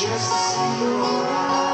just to see you eyes.